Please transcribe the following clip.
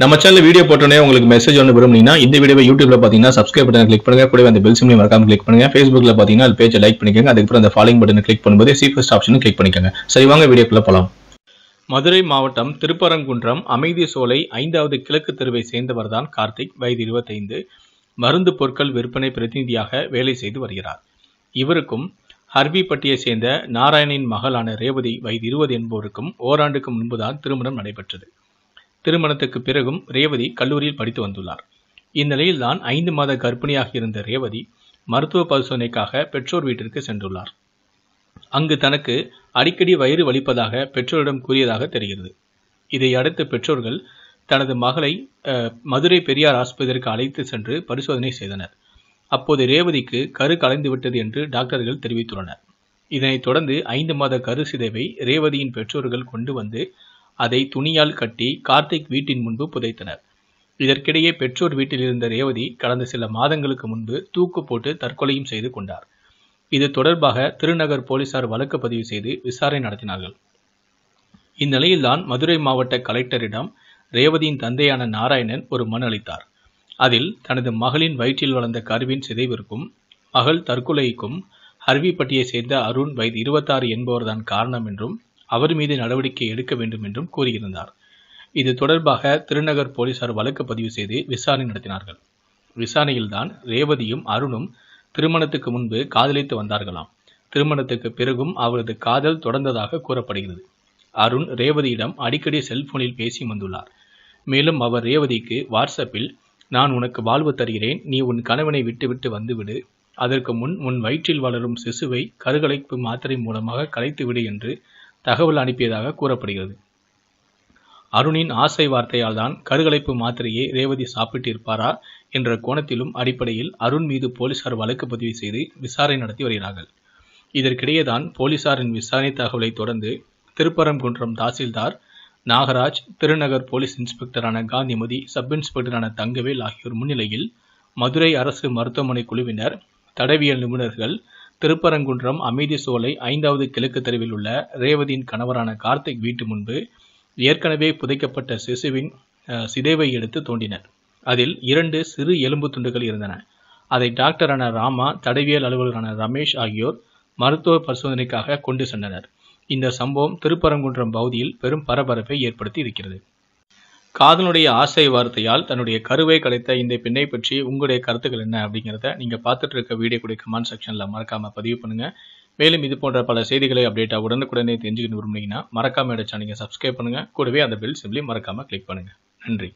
நம்ம channel video போட்டோன்னே உங்களுக்கு மெசேஜ் ஒன்று விரும்புனீங்கன்னா இந்த வீடியோ யூடியூப்ல பார்த்தீங்கன்னா சப்ஸ்கிரைப் பட்டன் கிளிக் பண்ணுங்க. கூட அந்த பெல் சிம்லையும் மறக்காம கிளிக் பண்ணுங்க. ஃபேஸ்புக்ல பார்த்தீங்கன்னா அது பேஜை லைக் பண்ணிக்கோங்க. அதுக்கப்புறம் அந்த ஃபாலோயிங் பட்டனை கிளிக் பண்ணும்போது சீஃபஸ்ட் ஆப்ஷனும் கிளிக் பண்ணிக்கோங்க. சரி வாங்க வீடியோக்குள்ள போலாம். மதுரை மாவட்டம் திருப்பரங்குன்றம் அமைதி சோலை ஐந்தாவது கிழக்கு தெருவை சேர்ந்தவர் தான் கார்த்திக். வயது இருபத்தைந்து. மருந்து பொருட்கள் விற்பனை பிரதிநிதியாக வேலை செய்து வருகிறார். இவருக்கும் ஹர்விப்பட்டியை சேர்ந்த நாராயணின் மகளான ரேவதி வயது இருபது என்பவருக்கும் ஓராண்டுக்கு முன்புதான் திருமணம் நடைபெற்றது. திருமணத்துக்கு பிறகும் ரேவதி கல்லூரியில் படித்து வந்துள்ளார். இந்நிலையில்தான் ஐந்து மாத கர்ப்பிணியாக இருந்த ரேவதி மருத்துவ பரிசோதனைக்காக பெற்றோர் வீட்டிற்கு சென்றுள்ளார். அங்கு தனக்கு அடிக்கடி வயிறு வலிப்பதாக பெற்றோரிடம் கூறியதாக தெரிகிறது. இதை அடுத்து பெற்றோர்கள் தனது மகளை அஹ், மதுரை பெரியார் ஆஸ்பத்திரிக்கு அழைத்து சென்று பரிசோதனை செய்தனர். அப்போது ரேவதிக்கு கரு கலைந்து விட்டது என்று டாக்டர்கள் தெரிவித்துள்ளனர். இதனைத் தொடர்ந்து ஐந்து மாத கரு சிதைவை ரேவதியின் பெற்றோர்கள் கொண்டு வந்து அதை துணியால் கட்டி கார்த்திக் வீட்டின் முன்பு புதைத்தனர். இதற்கிடையே பெற்றோர் வீட்டில் இருந்த ரேவதி கடந்த சில மாதங்களுக்கு முன்பு தூக்கு போட்டு தற்கொலையும் செய்து கொண்டார். இது தொடர்பாக திருநகர் போலீசார் வழக்கு பதிவு செய்து விசாரணை நடத்தினார்கள். இந்நிலையில்தான் மதுரை மாவட்ட கலெக்டரிடம் ரேவதியின் தந்தையான நாராயணன் ஒரு மனு அளித்தார். அதில் தனது மகளின் வயிற்றில் வளர்ந்த கருவின் சிதைவிற்கும் மகள் தற்கொலைக்கும் ஹர்விப்பட்டியை சேர்ந்த அருண் வயது இருபத்தாறு என்பவர்தான் காரணம் என்றும் அவர் மீது நடவடிக்கை எடுக்க வேண்டும் என்றும் கூறியிருந்தார். இது தொடர்பாக திருநகர் போலீசார் வழக்கு பதிவு செய்து விசாரணை நடத்தினார்கள். விசாரணையில்தான் ரேவதியும் அருணும் திருமணத்துக்கு முன்பு காதலித்து வந்தார்களாம். திருமணத்துக்கு பிறகும் அவரது காதல் தொடர்ந்ததாக கூறப்படுகிறது. அருண் ரேவதியிடம் அடிக்கடி செல்போனில் பேசி வந்துள்ளார். மேலும் அவர் ரேவதிக்கு வாட்ஸ்அப்பில் நான் உனக்கு வாழ்வு தருகிறேன். நீ உன் கணவனை விட்டுவிட்டு வந்துவிடு. அதற்கு முன் உன் வயிற்றில் வளரும் சிசுவை கருகலைப்பு மாத்திரை மூலமாக கலைத்துவிடு என்று தகவல் அனுப்பியதாக கூறப்படுகிறது. அருணின் ஆசை வார்த்தையால் தான் கருகலைப்பு மாத்திரையை ரேவதி சாப்பிட்டிருப்பாரா என்ற கோணத்திலும் அடிப்படையில் அருண் மீது போலீசார் வழக்கு பதிவு செய்து விசாரணை நடத்தி வருகிறார்கள். இதற்கிடையே தான் போலீசாரின் விசாரணை தகவலை தொடர்ந்து திருப்பரங்குன்றம் தாசில்தார் நாகராஜ் திருநகர் போலீஸ் இன்ஸ்பெக்டரான காந்திமதி சப் இன்ஸ்பெக்டரான தங்கவேல் ஆகியோர் முன்னிலையில் மதுரை அரசு மருத்துவமனை குழுவினர் தடவியல் நிபுணர்கள் திருப்பரங்குன்றம் அமைதி சோலை ஐந்தாவது கிழக்கு தெருவில் உள்ள ரேவதியின் கணவரான கார்த்திக் வீட்டு முன்பு ஏற்கனவே புதைக்கப்பட்ட சிசுவின் சிதைவை எடுத்து தோண்டினர். அதில் இரண்டு சிறு எலும்பு துண்டுகள் இருந்தன. அதை டாக்டரான ராமா தடவியல் அலுவலரான ரமேஷ் ஆகியோர் மருத்துவ பரிசோதனைக்காக கொண்டு சென்றனர். இந்த சம்பவம் திருப்பரங்குன்றம் பகுதியில் பெரும் பரபரப்பை ஏற்படுத்தி இருக்கிறது. காதலுடைய ஆசை வார்த்தையால் தன்னுடைய கருவை கலைத்த இந்த பெண்ணை பற்றி உங்களுடைய கருத்துக்கள் என்ன அப்படிங்கிறத நீங்கள் பார்த்துட்டு இருக்க வீடியோ கூட கமெண்ட் செக்ஷனில் மறக்காமல் பதிவு பண்ணுங்கள் மேலும் இது போன்ற பல செய்திகளை அப்டேட்டாக உடனுக்குடனே தெரிஞ்சுக்கணும் விரும்புனீங்கன்னா மறக்காம நீங்கள் சப்ஸ்கிரைப் பண்ணுங்கள் கூடவே அந்த பெல் சிம்லி மறக்காமல் கிளிக் பண்ணுங்கள் நன்றி.